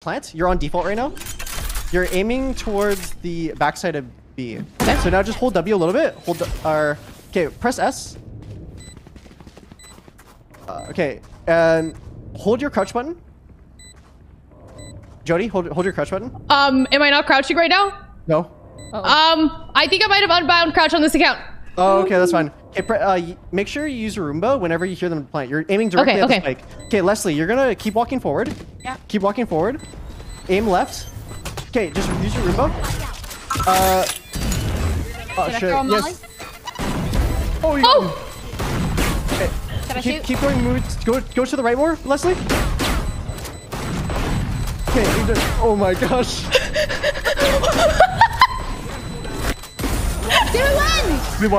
plant. You're on default right now. You're aiming towards the backside of B. Okay. So now just hold W a little bit. Hold our. Okay, press S. Uh, okay, and hold your crouch button. Jodi, hold hold your crouch button. Um, am I not crouching right now? No. Uh -oh. Um, I think I might have unbound crouch on this account. Oh, okay, that's fine. Okay, uh, make sure you use your Roomba whenever you hear them plant. You're aiming directly okay, at okay. the spike. Okay, Leslie, you're gonna keep walking forward. Yeah. Keep walking forward. Aim left. Okay, just use your Roomba. Uh. Oh shit. Yes. Oh. You oh. Okay. Keep, keep going. Move. Go. Go to the right more, Leslie. Okay. Oh my gosh. Did we win? We won.